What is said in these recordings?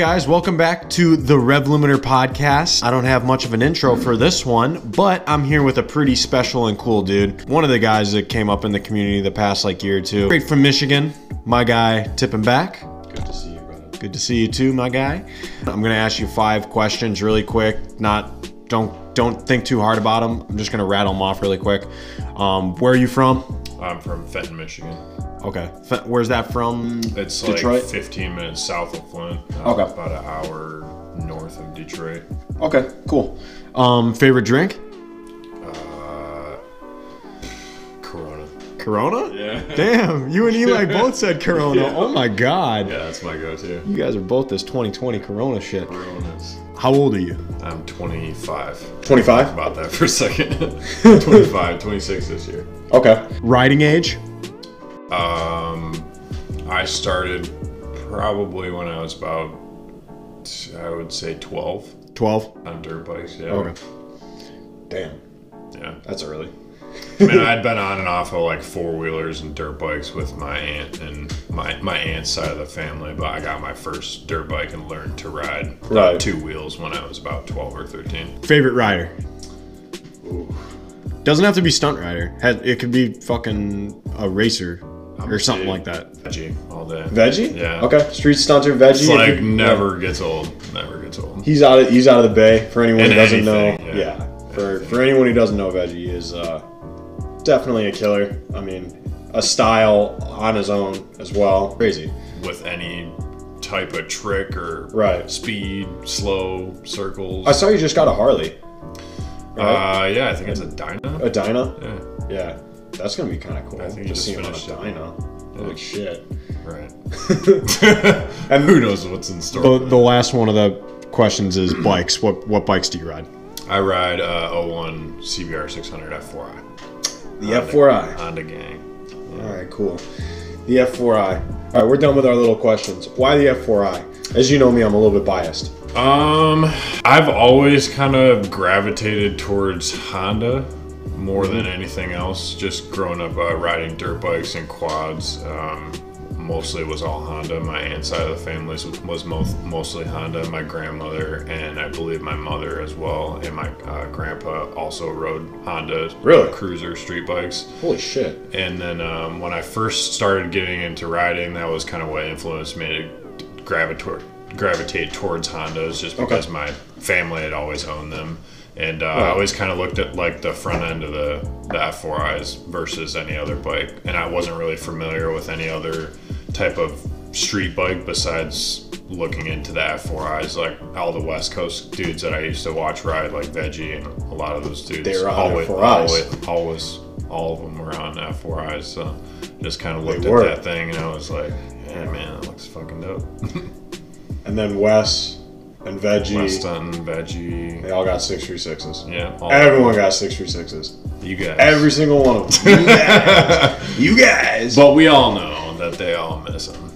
Guys, welcome back to the Rev Limiter podcast. I don't have much of an intro for this one, but I'm here with a pretty special and cool dude. One of the guys that came up in the community the past like year or two. Straight from Michigan, my guy Tippin Back. Good to see you, brother. Good to see you too, my guy. I'm gonna ask you five questions really quick. Not don't don't think too hard about them. I'm just gonna rattle them off really quick. Um, where are you from? I'm from Fenton, Michigan. Okay, F- where's that from? It's Detroit? like 15 minutes south of Flint. uh, Okay. About an hour north of Detroit. Okay, cool. Um, favorite drink? Uh, Corona. Corona. Yeah. Damn, you and Eli both said Corona. Yeah. Oh my God. Yeah, that's my go-to. You guys are both this 2020 Corona shit. Coronas. How old are you? I'm 25. 25. About that for a second. 25, 26 this year. Okay. Riding age? Um, I started probably when I was about, I would say 12 12. on dirt bikes. Yeah. Okay. Damn, Yeah. that's early. I mean, I'd been on and off of like four wheelers and dirt bikes with my aunt and my my aunt's side of the family, but I got my first dirt bike and learned to ride Right. two wheels when I was about twelve or thirteen. Favorite rider? Doesn't have to be stunt rider. It could be fucking a racer or something like that. Veggie all day. Veggie? Yeah. Okay. Street stunter veggie. It's like you- never gets old. Never gets old. He's out of he's out of the bay. For anyone who doesn't know, yeah. yeah. For for anyone who doesn't know, Veggie is uh, definitely a killer. I mean, a style on his own as well. Crazy. With any type of trick or Right. speed, slow circles. I saw you just got a Harley. Right? uh, yeah, I think it's a Dyna. a Dyna. Yeah, Yeah. That's gonna be kind of cool. I think to you just see him on a finished it. Dyna. Holy shit. right. And Who knows what's in store? the, the last one of the questions is bikes. What what bikes do you ride? I ride uh, 01 CBR 600 F4i. The F4i. Honda gang. All right, cool. The F4i. All right, we're done with our little questions. Why the F4i? As you know me, I'm a little bit biased. Um, I've always kind of gravitated towards Honda more than anything else. Just growing up uh, riding dirt bikes and quads. Um, mostly was all Honda. My aunt's side of the family was, most, mostly Honda. My grandmother and I believe my mother as well, and my uh, grandpa also rode Honda Really? cruiser street bikes. Holy shit. And then um, when I first started getting into riding, that was kind of what influenced me to gravitate gravitate towards Hondas, just because Okay. my family had always owned them. And uh, I always kind of looked at like the front end of the, the F4Is versus any other bike, and I wasn't really familiar with any other type of street bike besides looking into the F4Is. Like all the West Coast dudes that I used to watch ride, like Veggie and a lot of those dudes, They were on always, F4Is. always, always, all of them were on F4Is. So just kind of looked at that thing and I was like, yeah, man, that looks fucking dope. And then Wes and Veggie. West Sutton, Veggie, They all got 636s. yeah, Everyone got 636s. you guys. Every single one of them. You guys. you guys. but we all know that they all miss them.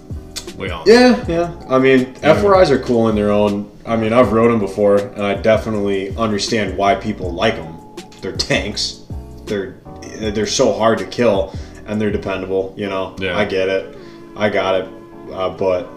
We all. Yeah, yeah. I mean, F4Is are cool in their own. I mean, I've rode them before, and I definitely understand why people like them. They're tanks. They're they're so hard to kill, and they're dependable. You know, Yeah. I get it. I got it. Uh, but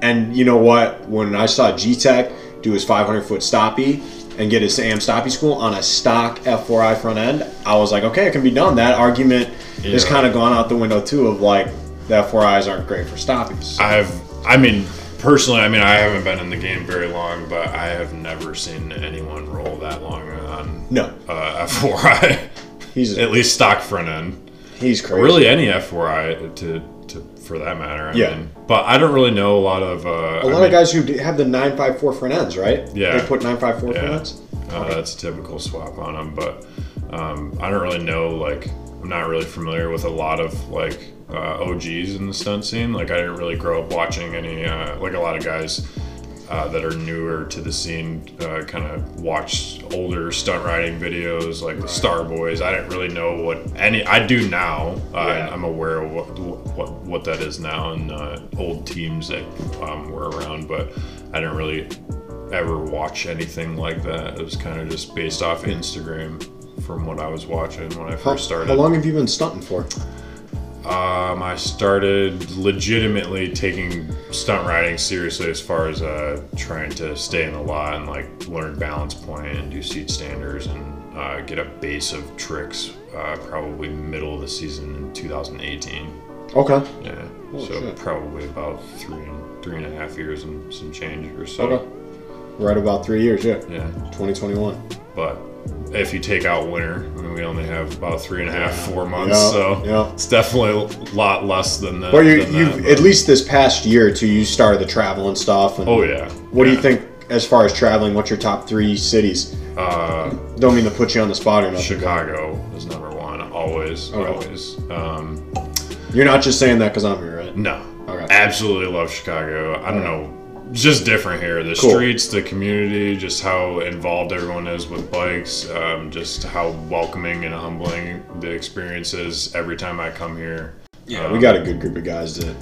and you know what? When I saw G Tech do his 500 foot stoppy and get his AM Stoppy school on a stock F4i front end, I was like, okay, it can be done. That argument has Yeah. kind of gone out the window too. Of like, the F4Is aren't great for stoppies. I've. I mean, personally, I mean, I haven't been in the game very long, but I have never seen anyone roll that long on No, uh, F4i. he's At least stock front end. he's crazy. Really, any F4i to, to for that matter. I Yeah. Mean, but I don't really know a lot of. Uh, A lot of guys who have the 954 front ends, right? Yeah. They put 954 front Yeah. ends. Uh, that's a typical swap on them, but um, I don't really know. Like, I'm not really familiar with a lot of like uh, OGs in the stunt scene. Like, I didn't really grow up watching any uh, like a lot of guys uh, that are newer to the scene. Uh, kind of watched older stunt riding videos, like the Starboyz. I didn't really know what any. I do now. Uh, Yeah. I'm aware of what what what that is now and uh, old teams that um, were around, but I didn't really ever watch anything like that. It was kind of just based off Instagram from what I was watching when I first started. how long have you been stunting for? Um, I started legitimately taking stunt riding seriously as far as uh, trying to stay in the lot and like learn balance point and do seat standers and uh, get a base of tricks. Uh, probably middle of the season in 2018. Okay. Yeah, Oh, so shit. probably about three and three and a half years and some change or so. Okay. Right about three years, yeah. Yeah, 2021. but if you take out winter, I mean, we only have about three and a half, four months, Yeah, so yeah. it's definitely a lot less than that. But you, you've at least this past year or two, you started the travel and stuff. And Oh yeah. What do you think as far as traveling? What's your top three cities? Uh, Don't mean to put you on the spot or nothing. Chicago is number one, always, Okay. always. Um, You're not just saying that because I'm here, right? no, Okay. absolutely love Chicago. I don't know, just different here. The Cool. streets, the community, just how involved everyone is with bikes, um, just how welcoming and humbling the experience is every time I come here. Yeah, we got a good group of guys that.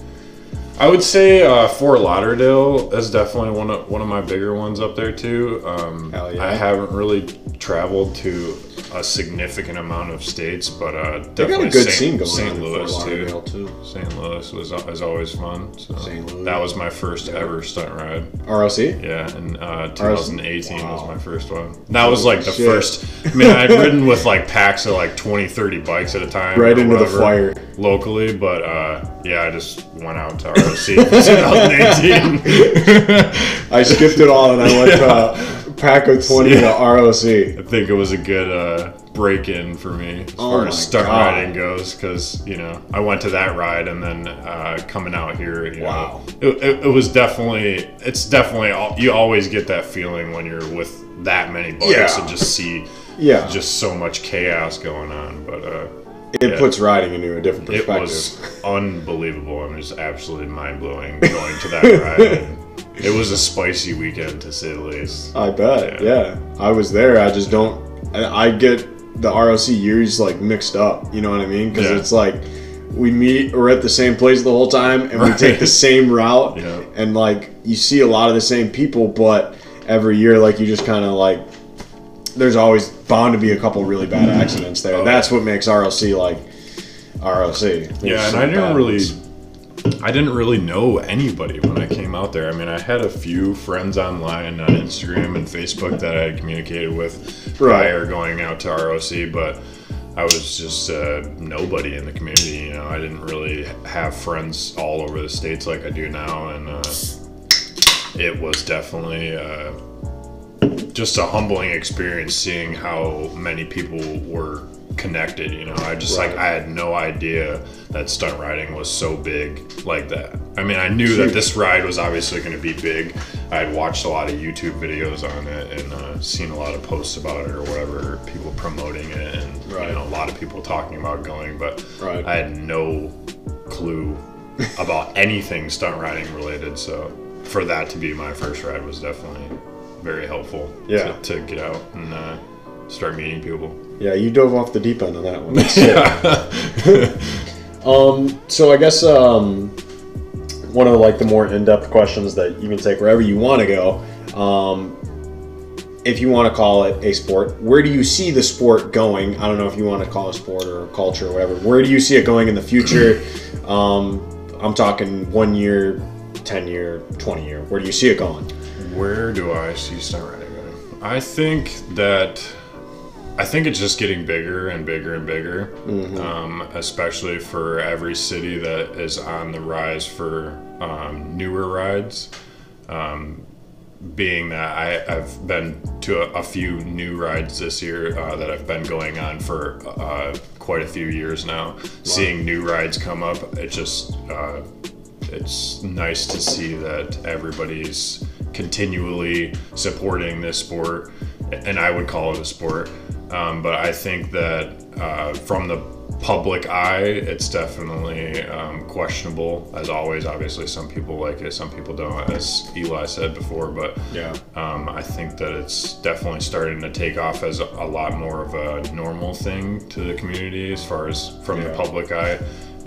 I would say uh, Fort Lauderdale is definitely one of one of my bigger ones up there too. Um, Hell yeah. I haven't really traveled to a significant amount of states, but uh, They got a good scene going St. Louis too. Too. St. Louis was is always fun. So St. Louis. that was my first ever stunt ride. ROC. Yeah, and uh, 2018 was my first one. That was like the Shit. first. I mean, I'd ridden with like packs of like 20, 30 bikes at a time. Right into the fire. locally, but uh, yeah, I just went out to ROC 2018. I skipped it all and I went to pack of 20 to ROC. I think it was a good uh, break in for me as Oh far as stunt God. riding goes because you know I went to that ride and then uh, coming out here you Wow. know it, it, it was definitely it's definitely you always get that feeling when you're with that many bikes Yeah. and just see Yeah. just so much chaos going on but uh, it yeah. puts riding into a different it perspective. was unbelievable and it was absolutely mind blowing going to that ride and it was a spicy weekend to say the least I bet. Yeah. Yeah. I was there. I just don't. I, get the ROC years like mixed up. You know what I mean? Because Yeah. it's like we meet. We're at the same place the whole time, and we take the same route. Yeah. And like you see a lot of the same people, but every year, like you just kind of like. There's always bound to be a couple really bad mm-hmm. accidents there. Oh, That's what makes ROC like ROC. There's Yeah, and I didn't really, ones. I didn't really know anybody when I came out there. I mean, I had a few friends online on Instagram and Facebook that I had communicated with prior going out to ROC, but I was just uh, nobody in the community. You know, I didn't really have friends all over the states like I do now, and uh, it was definitely. Uh, just a humbling experience seeing how many people were connected you know i just like i had no idea that stunt riding was so big like that i mean i knew that this ride was obviously going to be big i had watched a lot of youtube videos on it and uh, seen a lot of posts about it or whatever people promoting it and Right. you know a lot of people talking about going but Right. i had no clue about anything stunt riding related so for that to be my first ride was definitely very helpful Yeah. to, to get out and uh, start meeting people Yeah, you dove off the deep end on that one. Um, so I guess um, one of like the more in-depth questions that you can take wherever you want to go. Um, if you want to call it a sport, where do you see the sport going? I don't know if you want to call it a sport or a culture or whatever. Where do you see it going in the future? Um, I'm talking one year, ten year, twenty year. Where do you see it going? Where do I see stunt riding going? I think that I think it's just getting bigger and bigger and bigger, um, especially for every city that is on the rise for um, newer rides. Um, being that I, I've been to a, a few new rides this year uh, that I've been going on for uh, quite a few years now. Seeing new rides come up, it just uh, it's nice to see that everybody's continually supporting this sport, and I would call it a sport. Um, but I think that uh, from the public eye, it's definitely um, questionable. As always, obviously, some people like it, some people don't, as Eli said before. But Yeah. um, I think that it's definitely starting to take off as a, a lot more of a normal thing to the community as far as from the public eye.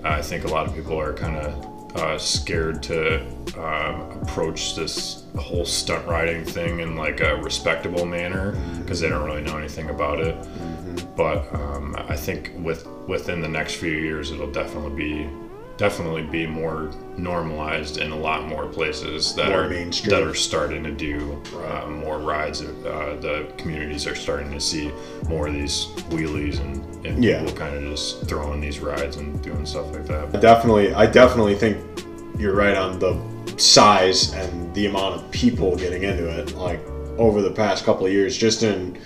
I think a lot of people are kind of uh, scared to um, approach this whole stunt riding thing in like a respectable manner because they don't really know anything about it. But um, I think with within the next few years, it'll definitely be definitely be more normalized in a lot more places that More are mainstream. that are starting to do uh, more rides. Uh, the communities are starting to see more of these wheelies and, and Yeah. people kind of just throwing these rides and doing stuff like that. definitely i definitely think you're right on the size and the amount of people getting into it like over the past couple of years just in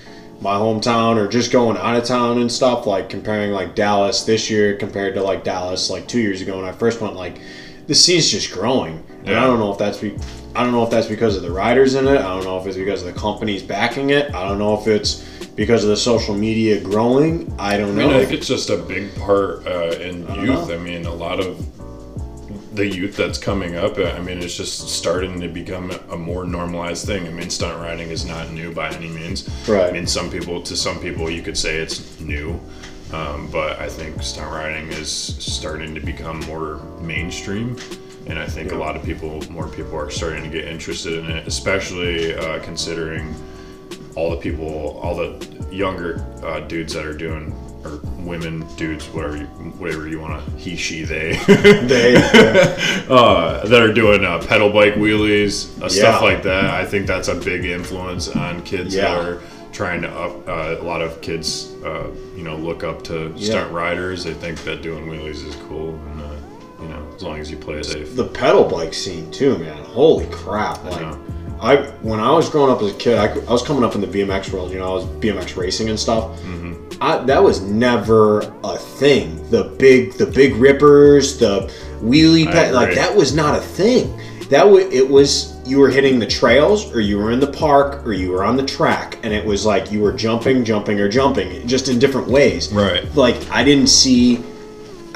my hometown or just going out of town and stuff like comparing like dallas this year compared to like dallas like two years ago when i first went like the scene's just growing and Yeah. i don't know if that's be- i don't know if that's because of the riders in it i don't know if it's because of the companies backing it i don't know if it's because of the social media growing i don't I know mean, I think it's just a big part uh, in don't youth. know. I mean, a lot of the youth that's coming up, I mean, it's just starting to become a more normalized thing. I mean, stunt riding is not new by any means. Right. I mean, some people, to some people, you could say it's new. Um, but I think stunt riding is starting to become more mainstream. And I think a lot of people, more people are starting to get interested in it, especially uh, considering all the people, all the younger uh, dudes that are doing, or women, dudes, whatever you, whatever you want to, he, she, they, they uh, that are doing uh, pedal bike wheelies, uh, stuff like that. I think that's a big influence on kids Yeah. that are trying to up. Uh, a lot of kids, uh, you know, look up to Yeah. stunt riders. They think that doing wheelies is cool, and uh, you know, as long as you play it safe. the pedal bike scene too, man. Holy crap! Like, know. I when I was growing up as a kid, I, I was coming up in the BMX world. You know, I was BMX racing and stuff. Mm-hmm. I, that was never a thing. The big, the big rippers, the wheelie, I ped, like that was not a thing. That was it was you were hitting the trails, or you were in the park, or you were on the track, and it was like you were jumping, jumping, or jumping, just in different ways. Right. Like I didn't see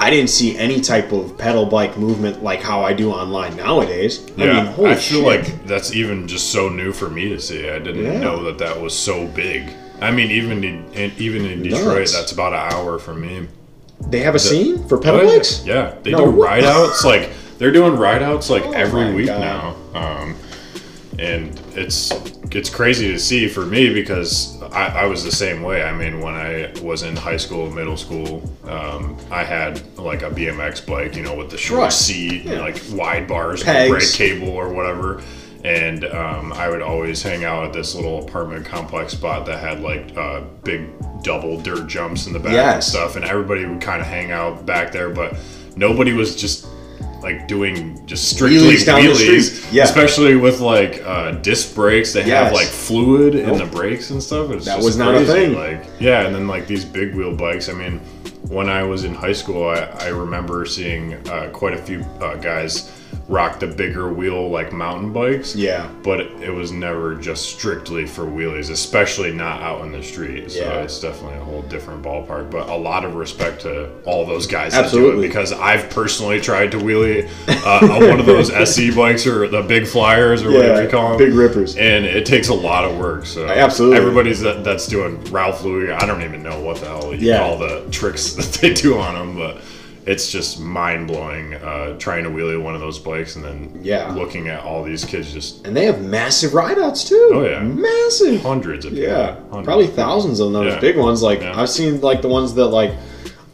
I didn't see any type of pedal bike movement like how I do online nowadays. I Yeah, mean, holy I feel shit. like that's even just so new for me to see. I didn't Yeah. know that that was so big. I mean, even in, even in Detroit, Nuts. that's about an hour from me. they have a scene for pedal yeah. bikes. Yeah, they No do way. ride outs. Like they're doing ride outs like Oh every week God. now, um, and it's it's crazy to see for me because I, I was the same way. I mean, when I was in high school, middle school, um, I had like a BMX bike, you know, with the short Right. seat, and like wide bars, brake cable or whatever. And um, I would always hang out at this little apartment complex spot that had like uh, big double dirt jumps in the back and stuff, and everybody would kind of hang out back there, but nobody was just like doing just strictly Wheelies wheelies. Yeah. especially with like uh, disc brakes. They have like fluid in the brakes and stuff. It's That just was not a thing. Like yeah, and then like these big wheel bikes. I mean, when I was in high school, I, I remember seeing uh, quite a few uh, guys rock the bigger wheel like mountain bikes. Yeah. But it, was never just strictly for wheelies, especially not out in the street. So Yeah. it's definitely a whole different ballpark. But a lot of respect to all those guys that do Absolutely. it because I've personally tried to wheelie uh, on one of those SE bikes or the big flyers or whatever you call them. big rippers. and it takes a lot of work. So Absolutely. everybody's that, that's doing Ralph Louis. I don't even know what the hell you Yeah. call the tricks that they do on them, but it's just mind blowing uh, trying to wheelie one of those bikes and then Yeah. looking at all these kids just And they have massive rideouts too. Oh, yeah. massive. hundreds of. Yeah, Hundreds. probably thousands of those Yeah. big ones. Like Yeah. I've seen like the ones that like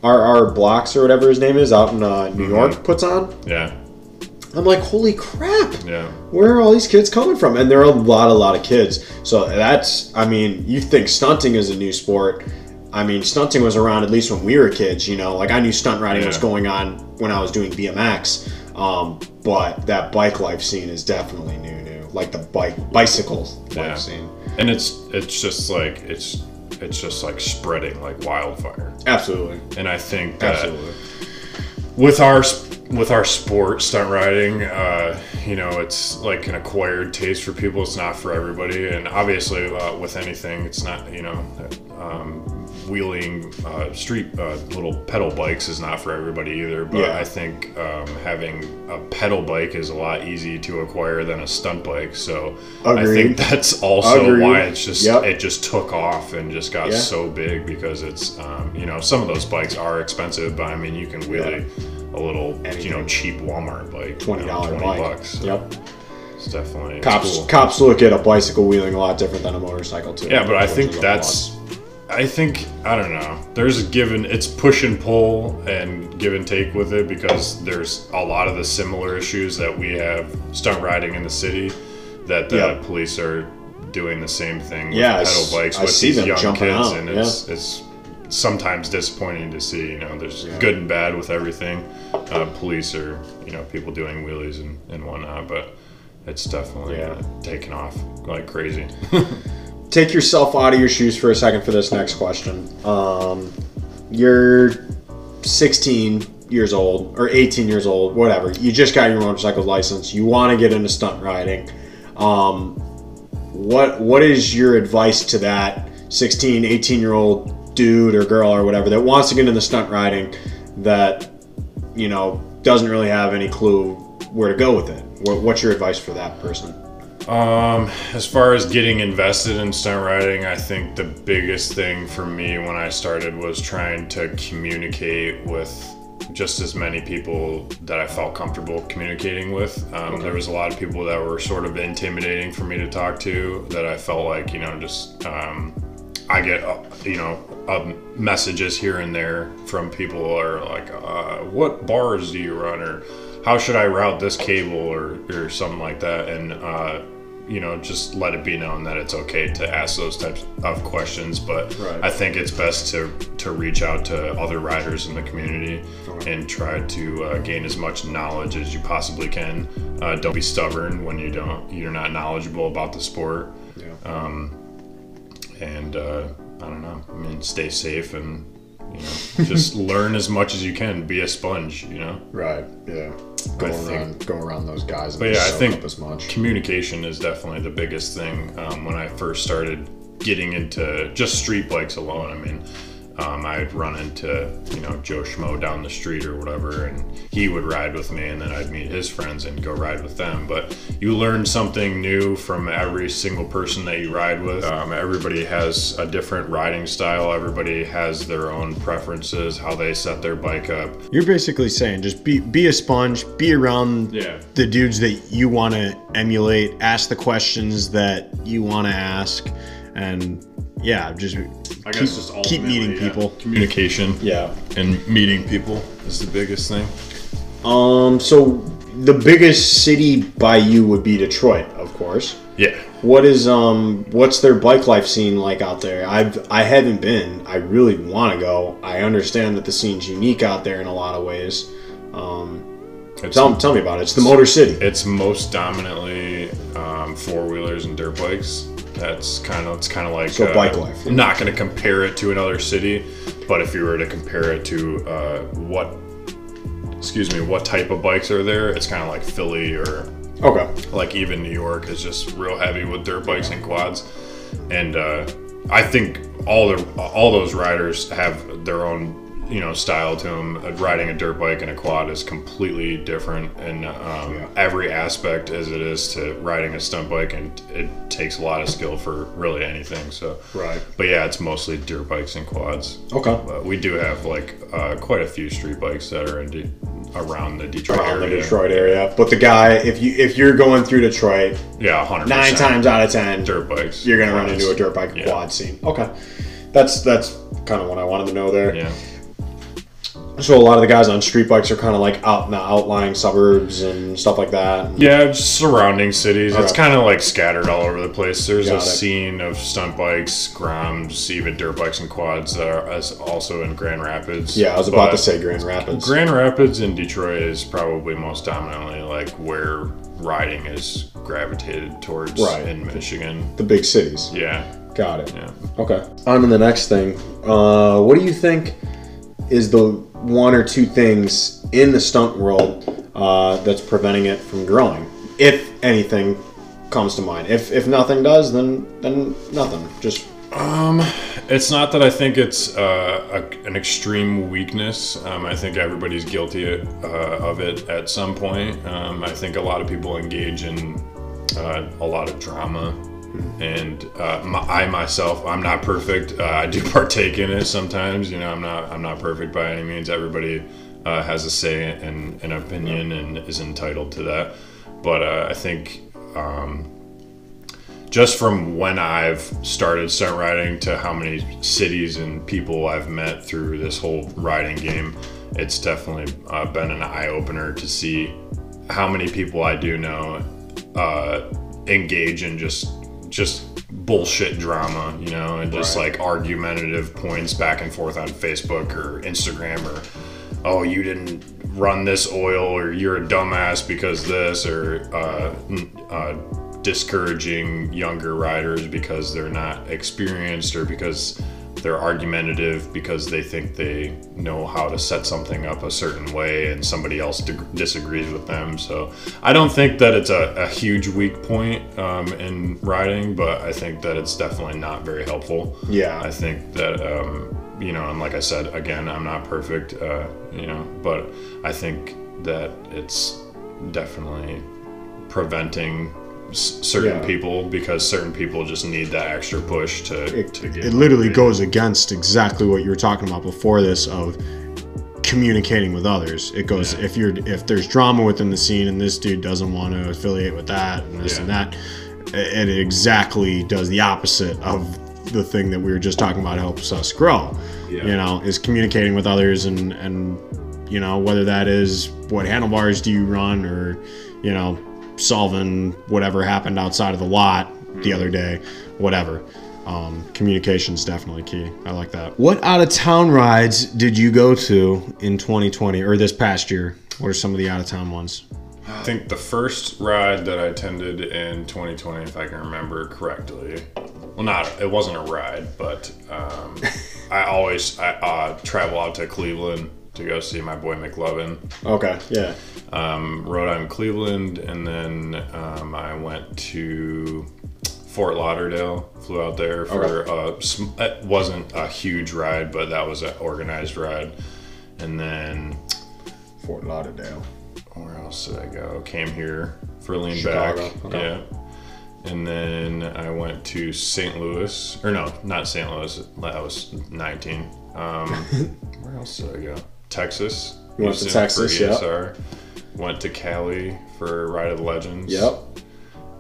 our our blocks or whatever his name is out in uh, New Mm-hmm. York puts on. Yeah, I'm like, holy crap! yeah, Where are all these kids coming from? And there are a lot, a lot of kids. So that's, I mean, you think stunting is a new sport. I mean, stunting was around at least when we were kids, you know, like I knew stunt riding was going on when I was doing BMX. Um, but that bike life scene is definitely new, new. Like the bike, bicycle life Yeah. scene. and it's it's just like it's it's just like spreading like wildfire. Absolutely. And I think that Absolutely. with our with our sport stunt riding uh, you know it's like an acquired taste for people it's not for everybody and obviously uh, with anything it's not you know um, wheeling uh, street uh, little pedal bikes is not for everybody either but Yeah. i think um, having a pedal bike is a lot easier to acquire than a stunt bike so i think that's also Agreed. why it's just Yep. it just took off and just got Yeah. so big because it's um, you know some of those bikes are expensive but i mean you can wheelie a little you know cheap walmart bike you Twenty know, dollar 20 bike. bucks so, Yep. it's definitely Cops cool. cops look at a bicycle wheeling a lot different than a motorcycle too. Yeah, but I think that's. I think I don't know. There's a given. It's push and pull and give and take with it because there's a lot of the similar issues that we have stunt riding in the city that the Yeah. police are doing the same thing with Yeah, pedal bikes I with these young kids, out, and it's it's sometimes disappointing to see. You know, there's Yeah. good and bad with everything. Uh, police are you know people doing wheelies and, and whatnot, but it's definitely Yeah. uh, taking off like crazy. take yourself out of your shoes for a second for this next question. Um, you're 16 years old or 18 years old, whatever. You just got your motorcycle license. You want to get into stunt riding. Um, what what is your advice to that 16, 18 year old dude or girl or whatever that wants to get into stunt riding that you know doesn't really have any clue where to go with it? What, what's your advice for that person? Um, as far as getting invested in stunt riding, I think the biggest thing for me when I started was trying to communicate with just as many people that I felt comfortable communicating with. Um, There was a lot of people that were sort of intimidating for me to talk to that I felt like, you know, just um, I get, uh, you know, uh, messages here and there from people are like, uh, what bars do you run or how should I route this cable or, or something like that. And, uh, you know, just let it be known that it's okay to ask those types of questions. But Right. I think it's best to, to reach out to other riders in the community and try to uh, gain as much knowledge as you possibly can. Uh, don't be stubborn when you don't, you're not knowledgeable about the sport Yeah. and uh, I don't know. I mean, stay safe and you know, just learn as much as you can. Be a sponge, you know. Right. Yeah. Go I around, think- go around those guys and But yeah, I think as much. communication is definitely the biggest thing. Um, when I first started getting into just street bikes alone, I mean, um, I'd run into you know Joe Schmo down the street or whatever, and he would ride with me, and then I'd meet his friends and go ride with them. But you learn something new from every single person that you ride with. Um, everybody has a different riding style. Everybody has their own preferences, how they set their bike up. You're basically saying just be be a sponge, be around Yeah. the dudes that you want to emulate, ask the questions that you want to ask, and yeah, just I keep, guess just keep meeting yeah, people. Communication. Yeah. and meeting people is the biggest thing. Um. So the biggest city by you would be Detroit, of course. Yeah. What is um what's their bike life scene like out there? I've I haven't been. I really want to go. I understand that the scene's unique out there in a lot of ways. Um, tell tell me about it. It's the Motor City. it's most dominantly um, four wheelers and dirt bikes. That's kind of it's kind of like So bike life, yeah. I'm not going to compare it to another city, but if you were to compare it to uh, what, excuse me, what type of bikes are there? It's kind of like Philly or Okay. like even New York is just real heavy with dirt bikes and quads, and uh, I think all the all those riders have their own you know style to them. Riding a dirt bike and a quad is completely different in um, Yeah. every aspect as it is to riding a stunt bike, and it takes a lot of skill for really anything. So, Right. but yeah, it's mostly dirt bikes and quads. Okay. But we do have like uh, quite a few street bikes that are in De- around the Detroit Around the area. Detroit area, but the guy, if you if you're going through Detroit, Yeah, hundred nine times out of ten, dirt bikes. you're gonna run into a dirt bike Yeah. quad scene. Okay, that's that's kind of what I wanted to know there. Yeah. So a lot of the guys on street bikes are kind of like out in the outlying suburbs and stuff like that. Yeah, just surrounding cities. It's kind of like scattered all over the place. There's Got a it. scene of stunt bikes, groms, even dirt bikes and quads that are as also in Grand Rapids. Yeah, I was about But to say Grand Rapids. Grand Rapids in Detroit is probably most dominantly like where riding is gravitated towards Right. in Michigan. the big cities. Yeah, Got it. yeah. Okay. On to the next thing. Uh, what do you think is the one or two things in the stunt world uh, that's preventing it from growing? If anything comes to mind. If if nothing does, then then nothing. Just Um, it's not that I think it's uh, a, an extreme weakness. Um, I think everybody's guilty uh, of it at some point. Um, I think a lot of people engage in uh, a lot of drama, and uh, my, I myself, I'm not perfect. Uh, I do partake in it sometimes. You know, I'm not I'm not perfect by any means. Everybody uh, has a say and an opinion and is entitled to that. But uh, I think um, just from when I've started stunt riding to how many cities and people I've met through this whole riding game, it's definitely uh, been an eye opener to see how many people I do know uh, engage in just just bullshit drama, you know, and just Right. like argumentative points back and forth on Facebook or Instagram or oh you didn't run this oil or you're a dumbass because this or uh, uh, discouraging younger riders because they're not experienced or because they're argumentative because they think they know how to set something up a certain way and somebody else disagrees with them so i don't think that it's a, a huge weak point um, in riding but i think that it's definitely not very helpful Yeah. I think that um, you know, and like I said again, I'm not perfect, uh, you know, but I think that it's definitely preventing certain Yeah. people because certain people just need that extra push to It, to get it literally motivated. goes against exactly what you were talking about before this of communicating with others. It goes Yeah. if you're if there's drama within the scene and this dude doesn't want to affiliate with that and this Yeah. and that, it it exactly does the opposite of the thing that we were just talking about helps us grow. Yeah. You know, is communicating with others and and you know whether that is what handlebars do you run or you know solving whatever happened outside of the lot the other day, whatever. Um, communication's definitely key. I like that. What out of town rides did you go to in 2020 or this past year? What are some of the out of town ones? I think the first ride that I attended in 2020, if I can remember correctly, well, not it wasn't a ride, but um, I always I uh, travel out to Cleveland to go see my boy McLovin. Okay, yeah. um, Rhode Island, Cleveland, and then um, I went to Fort Lauderdale. Flew out there for a. It wasn't a huge ride, but that was an organized ride. And then Fort Lauderdale. where else did I go? Came here for lean Chicago, back. okay. Yeah. And then I went to St. Louis, or no, not St. Louis. That was 19. Um, where else did I go? Texas. You went to Texas, for yep. ESR. Went to Cali for Ride of the Legends. Yep.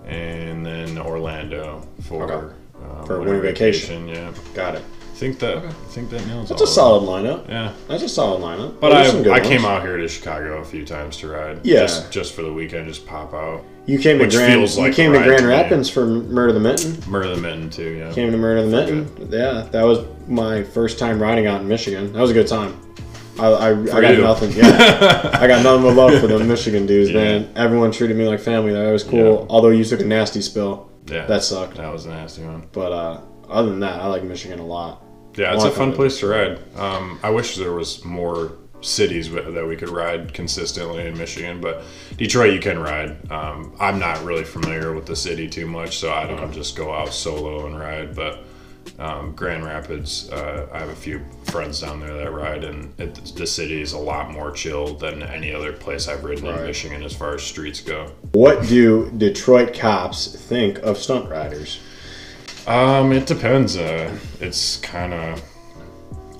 And then Orlando for Okay. uh, For winter winter vacation. Yeah. Got it. I think that I think that nails That's all a solid lineup. Yeah. That's a solid lineup. But There's some I, good I came out here to Chicago a few times to ride. Yeah. Just, just for the weekend, just pop out. You came to Grand. feels like you came to Grand. Rapids for Murder the Mitten. Murder the Mitten too, yeah. Came to Murder the Mitten. Yeah, that was my first time riding out in Michigan. That was a good time. I, I, I got nothing. Yeah, I got nothing but love for the Michigan dudes, Yeah. man. Everyone treated me like family. That was cool. Yeah. Although you took a nasty spill, yeah. that sucked. that was a nasty one. But uh, other than that, I like Michigan a lot. Yeah, it's a fun place to ride. Um, I wish there was more cities that we could ride consistently in Michigan, but Detroit you can ride. Um, I'm not really familiar with the city too much, so I don't just go out solo and ride. But um, Grand Rapids, uh, I have a few friends down there that ride, and it, the city is a lot more chill than any other place I've ridden in Michigan as far as streets go. What do Detroit cops think of stunt riders? Um, it depends. Uh, it's kind of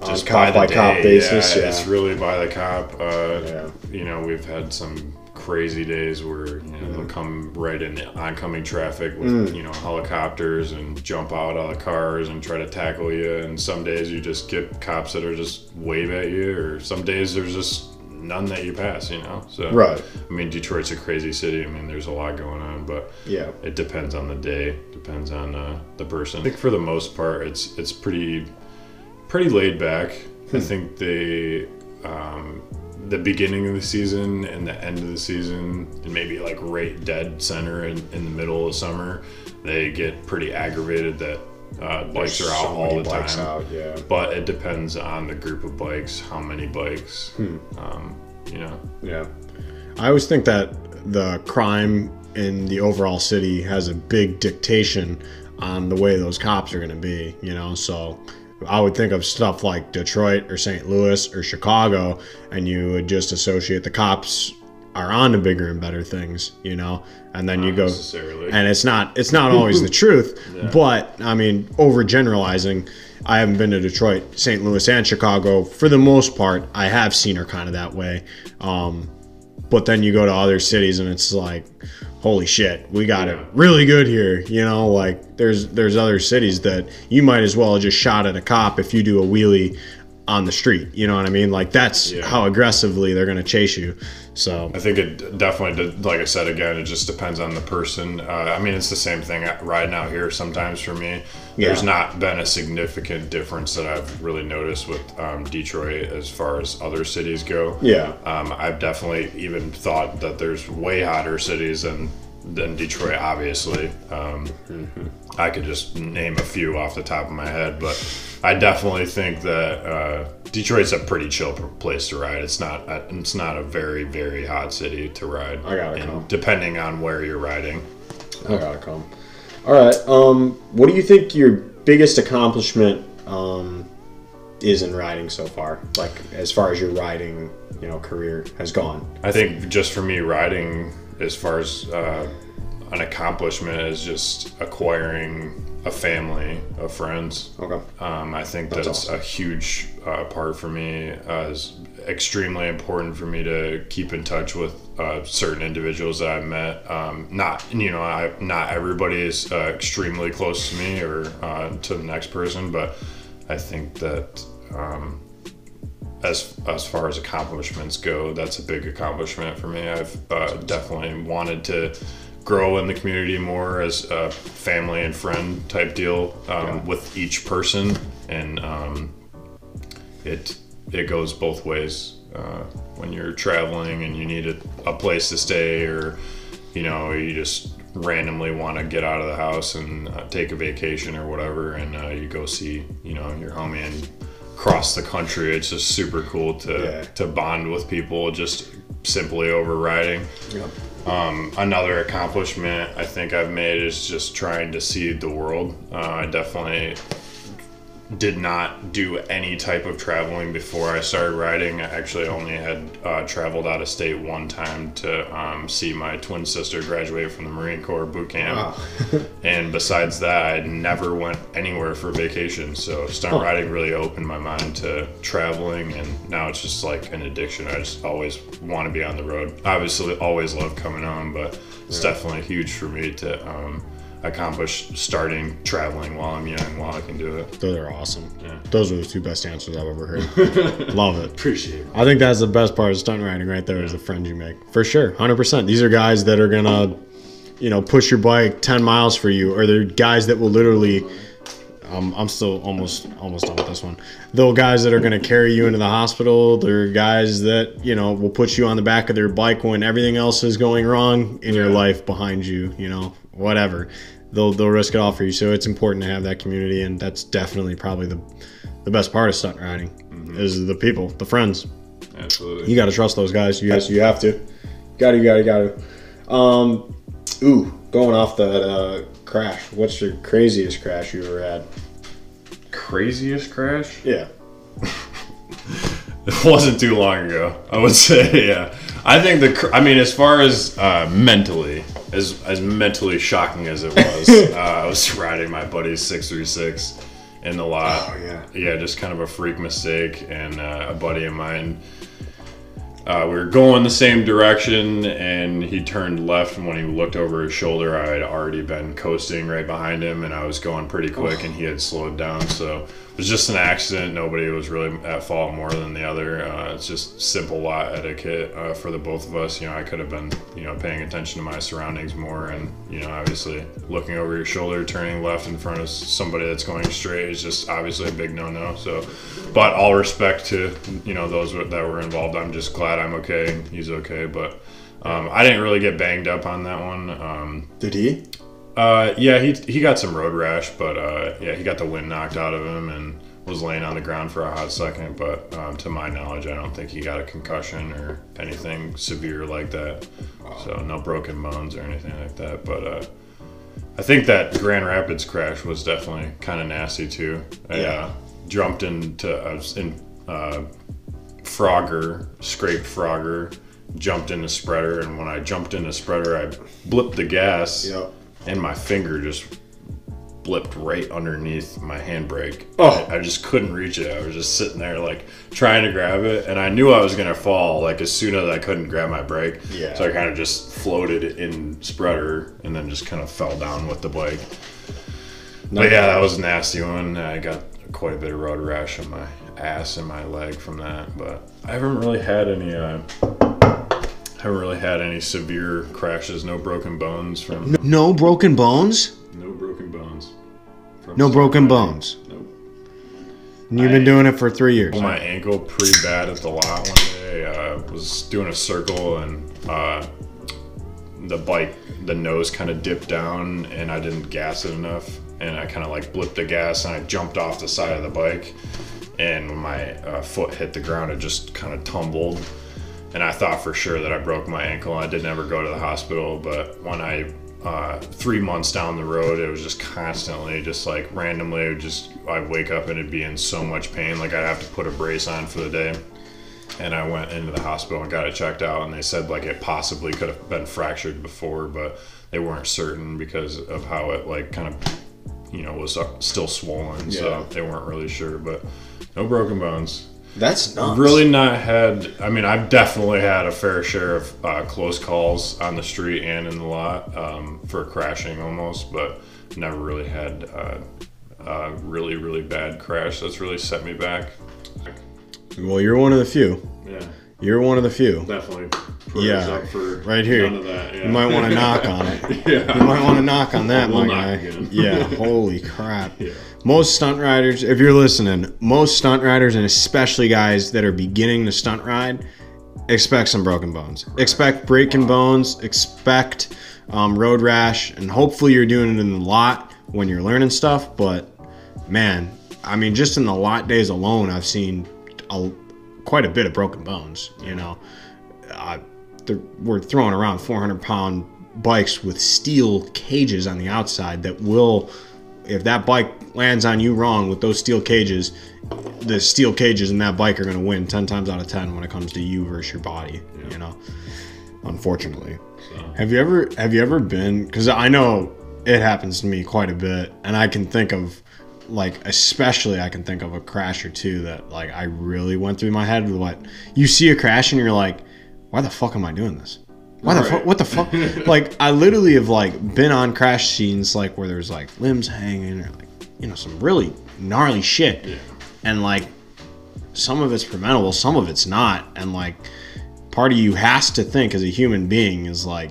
just cop by cop basis, yeah. It's really by the cop. Uh, Yeah. You know, we've had some crazy days where you know they'll come right in oncoming traffic with Mm. you know helicopters and jump out of the cars and try to tackle you. And some days you just get cops that are just wave at you, or some days there's just none that you pass. You know, so Right. I mean, Detroit's a crazy city. I mean, there's a lot going on, but Yeah. it depends on the day, depends on uh, the person. I think for the most part, it's it's pretty pretty laid back. I think they um, the beginning of the season and the end of the season, and maybe like right dead center in, in the middle of summer, they get pretty aggravated that uh, bikes are out So all the time. out, yeah. But it depends on the group of bikes, how many bikes, Hmm. um, you know. Yeah. I always think that the crime in the overall city has a big dictation on the way those cops are going to be, you know? So I would think of stuff like Detroit or St. Louis or Chicago, and you would just associate the cops are on to bigger and better things, you know? And then you go and it's not it's not always the truth but i mean overgeneralizing i haven't been to detroit st louis and chicago for the most part i have seen her kind of that way um, but then you go to other cities and it's like holy shit, we got Yeah. it really good here. You know, like there's there's other cities that you might as well just shot at a cop if you do a wheelie on the street. You know what I mean? Like that's Yeah. how aggressively they're gonna chase you. So I think it definitely, like I said again, it just depends on the person. Uh, I mean, it's the same thing riding out here sometimes for me. There's Yeah. not been a significant difference that I've really noticed with um, Detroit as far as other cities go. yeah, Um, I've definitely even thought that there's way hotter cities than than Detroit. Obviously, um, I could just name a few off the top of my head, but I definitely think that uh, Detroit's a pretty chill place to ride. It's not a, it's not a very very hot city to ride. I gotta and come. depending on where you're riding. I gotta come. All right. Um, what do you think your biggest accomplishment um, is in riding so far? Like as far as your riding, you know, career has gone. I think just for me, riding as far as uh, an accomplishment is just acquiring a family of friends. Okay. Um, I think That's that's, awesome. a huge uh, part for me. Is extremely important for me to keep in touch with uh, certain individuals that I've met. Um, not you know, I, not everybody is uh, extremely close to me or uh, to the next person, but I think that um, as as far as accomplishments go, that's a big accomplishment for me. I've uh, definitely wanted to grow in the community more as a family and friend type deal um, Yeah. with each person, and um, it it goes both ways. Uh, when you're traveling and you need a, a place to stay, or you know, you just randomly want to get out of the house and uh, take a vacation or whatever, and uh, you go see you know your homie and cross the country. It's just super cool to Yeah. to bond with people just simply over riding. Um, another accomplishment I think I've made is just trying to see the world. Uh, I definitely did not do any type of traveling before I started riding. I actually only had uh, traveled out of state one time to um, see my twin sister graduate from the Marine Corps boot camp. Wow. And besides that, I never went anywhere for vacation. So stunt riding really opened my mind to traveling, and now it's just like an addiction. I just always want to be on the road. Obviously, always love coming home, but it's definitely huge for me to um, accomplish starting traveling while I'm young, while I can do it. Those are awesome. Yeah. Those are the two best answers I've ever heard. Love it. Appreciate it. I think that's the best part of stunt riding right there there is the friends you make. For sure. 100%. These are guys that are going to, you know, push your bike 10 miles for you, or they're guys that will literally. Um, I'm still almost almost done with this one. They're guys that are going to carry you into the hospital. They're guys that you know will put you on the back of their bike when everything else is going wrong in your life behind you. You know, whatever. They'll they'll risk it all for you. So it's important to have that community, and that's definitely probably the the best part of stunt riding is the people, the friends. Absolutely. You got to trust those guys. You yes, you have to. Got to, got to, got to. Um, ooh, going off that uh, crash. What's your craziest crash you ever had? Craziest crash? Yeah. It wasn't too long ago. I would say, yeah. I think the. cr- I mean, as far as uh, mentally, as as mentally shocking as it was, uh, I was riding my buddy's six three six in the lot. Oh, yeah. Yeah, just kind of a freak mistake, and uh, a buddy of mine. Uh, we were going the same direction, and he turned left. And when he looked over his shoulder, I had already been coasting right behind him, and I was going pretty quick, and he had slowed down. So it was just an accident. Nobody was really at fault more than the other. Uh, it's just simple lot etiquette uh, for the both of us. You know, I could have been, you know, paying attention to my surroundings more, and you know, obviously looking over your shoulder, turning left in front of somebody that's going straight is just obviously a big no-no. So, but all respect to you know those that were involved. I'm just glad I'm okay. He's okay, but. Um, I didn't really get banged up on that one. Um, Did he? Uh, yeah, he he got some road rash, but uh, yeah, he got the wind knocked out of him and was laying on the ground for a hot second. But um, to my knowledge, I don't think he got a concussion or anything severe like that. So no broken bones or anything like that. But uh, I think that Grand Rapids crash was definitely kind of nasty too. I Yeah. uh, jumped into I was in uh, Frogger, scraped Frogger, jumped into spreader, and when I jumped into spreader, I blipped the gas Yep. And my finger just blipped right underneath my handbrake. Oh. I, just couldn't reach it. I was just sitting there like trying to grab it, and I knew I was gonna fall like as soon as I couldn't grab my brake. Yeah. So I kind of just floated in spreader and then just kind of fell down with the bike. But yeah, that was a nasty one. I got quite a bit of road rash on my ass and my leg from that, but I haven't really had any. Uh, haven't really had any severe crashes. No broken bones from. No broken bones. No broken bones. No broken bones. Nope. And you've been doing it for three years. My ankle pretty bad at the lot one day. I was doing a circle and uh, the bike, the nose kind of dipped down and I didn't gas it enough. And I kind of like blipped the gas and I jumped off the side of the bike. And when my uh, foot hit the ground, it just kind of tumbled. And I thought for sure that I broke my ankle. I didn't ever go to the hospital, but when I uh, three months down the road, it was just constantly, just like randomly, just I'd wake up and it'd be in so much pain, like I'd have to put a brace on for the day. And I went into the hospital and got it checked out, and they said like it possibly could have been fractured before, but they weren't certain because of how it like kind of, you know, was still swollen, Yeah. so they weren't really sure. But no broken bones. That's nuts. Really not had. I mean, I've definitely had a fair share of uh, close calls on the street and in the lot um, for crashing almost, but never really had uh, a really really bad crash that's really set me back. Well, you're one of the few. Yeah, You're one of the few. definitely. Yeah, right here. You might want to knock on it. yeah. You might want to knock on that, We'll my guy. Yeah, holy crap. Yeah. Most stunt riders, if you're listening, most stunt riders, and especially guys that are beginning to stunt ride, expect some broken bones. Expect breaking bones. Expect um, road rash, and hopefully you're doing it in the lot when you're learning stuff. But man, I mean, just in the lot days alone, I've seen a, quite a bit of broken bones. You know, uh, we're throwing around 400 pound bikes with steel cages on the outside that will if that bike lands on you wrong with those steel cages the steel cages in that bike are going to win 10 times out of 10 when it comes to you versus your body you know unfortunately. Have you ever have you ever been because i know it happens to me quite a bit and i can think of like especially i can think of a crash or two that like i really went through my head with what you see a crash and you're like why the fuck am i doing this? Why the Right. fuck what the fuck? Like i literally have like been on crash scenes like where there's like limbs hanging or like you know some really gnarly shit. And like some of it's preventable some of it's not. And like part of you has to think as a human being is like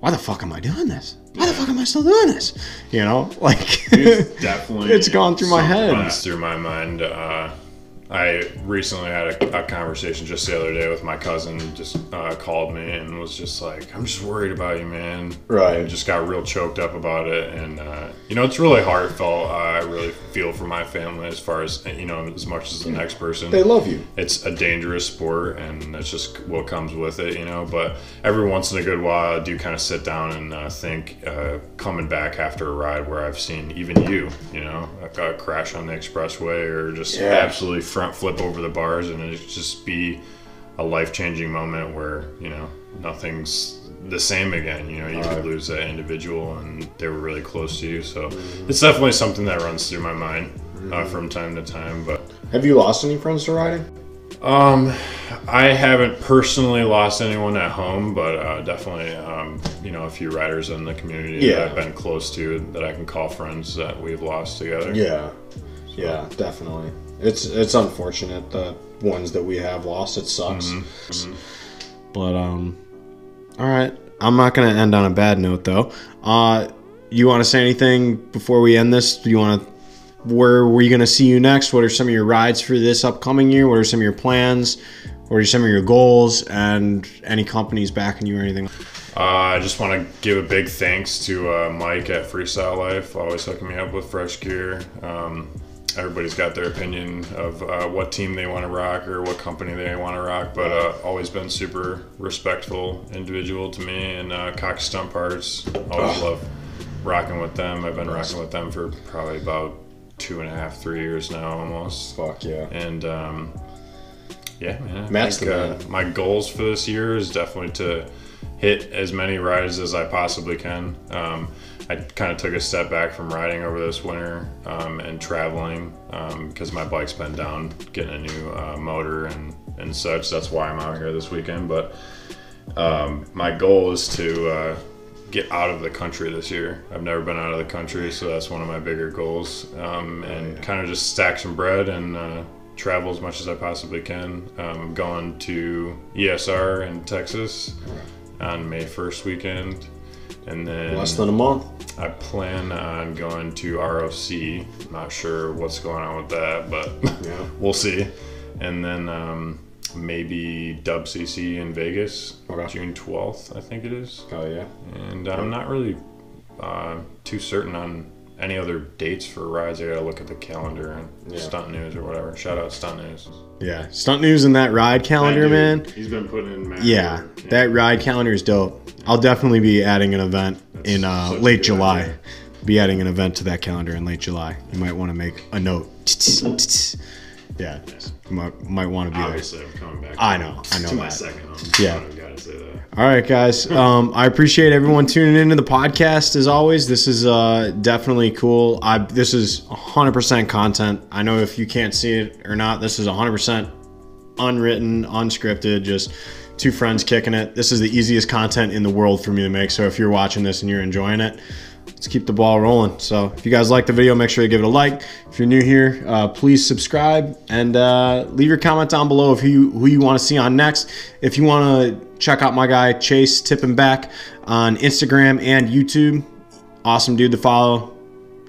why the fuck am i doing this why the fuck am i still doing this you know like It's definitely. It's gone through my head. Runs through my mind. Uh, I recently had a, a conversation just the other day with my cousin. Just uh, called me and was just like, "I'm just worried about you, man." Right. And just got real choked up about it, and uh, you know, it's really heartfelt. Uh, I really feel for my family as far as you know, as much as the next person they love you it's a dangerous sport and that's just what comes with it you know but every once in a good while i do kind of sit down and uh, think uh, coming back after a ride where i've seen even you you know a, a crash on the expressway or just Yeah. absolutely front flip over the bars and it just be a life-changing moment where you know nothing's the same again you know you could lose that individual and they were really close to you so it's definitely something that runs through my mind uh, from time to time but have you lost any friends to riding um, I haven't personally lost anyone at home, but uh, definitely, um, you know, a few riders in the community Yeah. that I've been close to that I can call friends that we've lost together. Yeah, yeah, definitely. It's it's unfortunate the ones that we have lost. It sucks. But um, all right. I'm not gonna end on a bad note though. Uh, you want to say anything before we end this? Do you want to? Where were you gonna see you next? What are some of your rides for this upcoming year? What are some of your plans? What are some of your goals? And any companies backing you or anything? Uh, I just want to give a big thanks to uh, Mike at Freestyle Life, always hooking me up with fresh gear. Um, everybody's got their opinion of uh, what team they want to rock or what company they want to rock, but uh, always been super respectful individual to me. And uh, Cox Stunt Parts, always love rocking with them. I've been rocking with them for probably about two and a half, three years now almost. Fuck yeah. And um, yeah, man. Matt's think, the uh, my goals for this year is definitely to hit as many rides as I possibly can. Um, I kind of took a step back from riding over this winter um, and traveling because my bike's been down, getting a new uh, motor and, and such. That's why I'm out here this weekend. But um, my goal is to uh, get out of the country this year. I've never been out of the country, so that's one of my bigger goals. Um, and kind of just stack some bread and uh, travel as much as I possibly can. Um, I'm going to ESR in Texas on May 1st weekend. And then Less than a month. I plan on going to ROC. Not sure what's going on with that, but Yeah. we'll see. And then um, maybe Dub CC in Vegas, Okay. June 12th, I think it is. Oh yeah. And I'm not really uh, too certain on any other dates for rides. I gotta look at the calendar and Yeah. Stunt News or whatever. Shout out Stunt News. Yeah. Stunt news in that ride calendar, man. He's been putting in. Yeah, work. that ride calendar is dope. I'll definitely be adding an event in uh, late July. idea. Be adding an event to that calendar in late July. You might want to make a note. Yeah, you might, might want to be there. Obviously, I'm coming back. I know, I know to my second home. Yeah. Gotta say that. All right, guys. Um, I appreciate everyone tuning into the podcast as always. This is uh, definitely cool. I this is 100% content. I know if you can't see it or not, this is 100% unwritten, unscripted, just two friends kicking it. This is the easiest content in the world for me to make. So if you're watching this and you're enjoying it, let's keep the ball rolling. So if you guys like the video, make sure you give it a like. If you're new here, uh, please subscribe and uh, leave your comment down below of who you, who you want to see on next. If you want to check out my guy Chase Tippin Back on Instagram and YouTube, awesome dude to follow,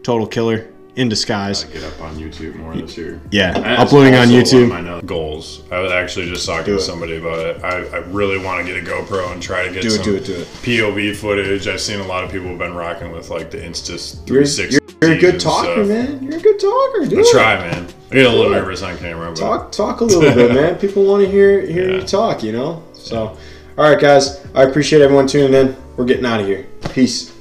total killer in disguise. I get up on YouTube more this year. Yeah, That's uploading on YouTube. my no- goals. I was actually just talking to somebody about it. I, I really want to get a GoPro and try to get Do it, some do it, do it. POV footage. I've seen a lot of people have been rocking with like the Instas You're, 360. you're, you're a good and talker, stuff. man. You're a good talker. Do I it. try, man. I get a little it. nervous on camera, but Talk, talk a little bit, man. People want to hear hear Yeah. you talk, you know. So, all right, guys. I appreciate everyone tuning in. We're getting out of here. Peace.